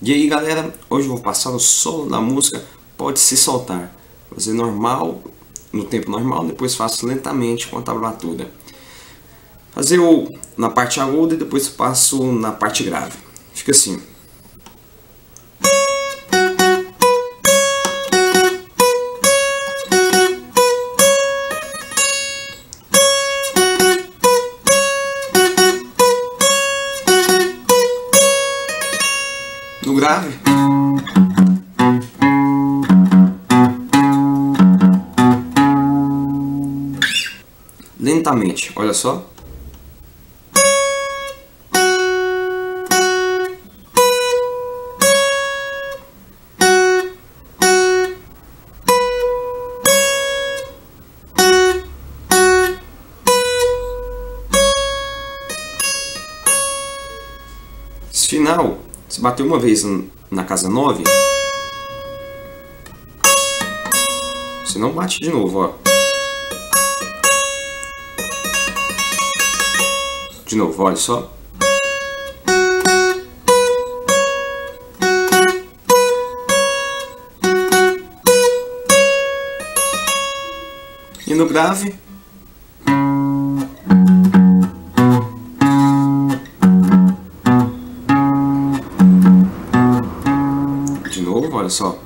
E aí galera, hoje eu vou passar o solo da música Pode Se Soltar. Fazer normal, no tempo normal, depois faço lentamente com a tablatura. Fazer o na parte aguda e depois passo na parte grave. Fica assim. No grave. Lentamente, olha só. Final se bateu uma vez na casa 9, você não bate de novo, ó. De novo, olha só. E no grave, Olha só.